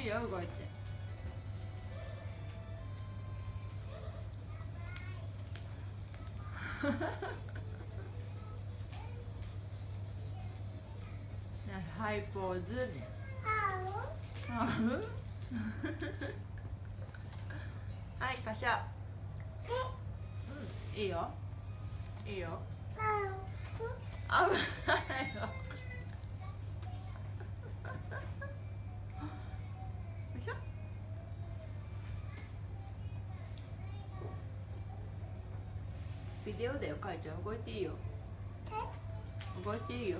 いいよ動いて。はいポーズね。あう はいカシャ。うんいいよ。いいよ。危ないよよいしょビデオだよかいちゃん。動いていいよ。動いていいよ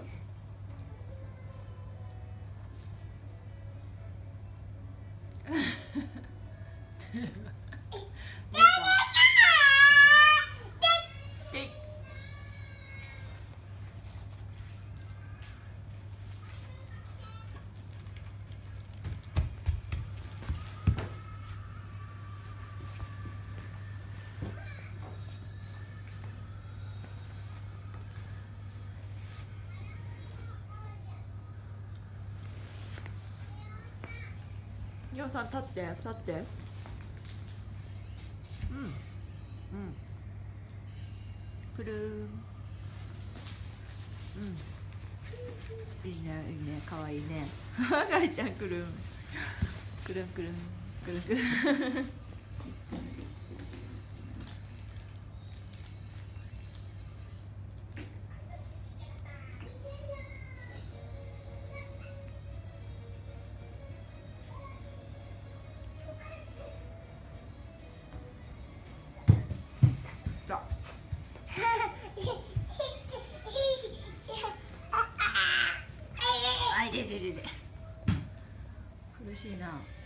りょうさん立って立って。うん。うん。くるー。んうん。いいねいいね。かわいいね。かいちゃんくるん。くるんくるん。くるんくる。んでででで。苦しいな。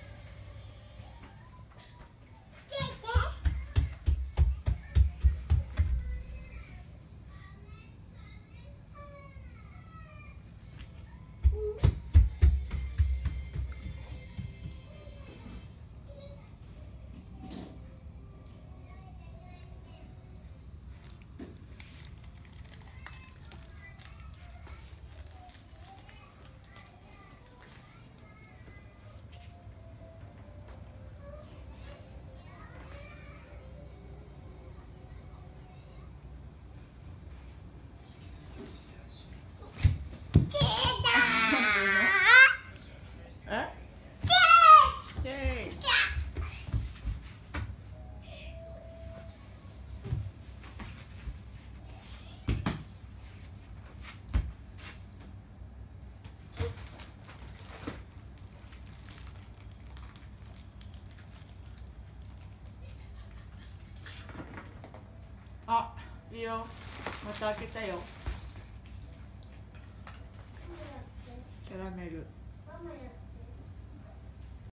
いいよ。また開けたよ。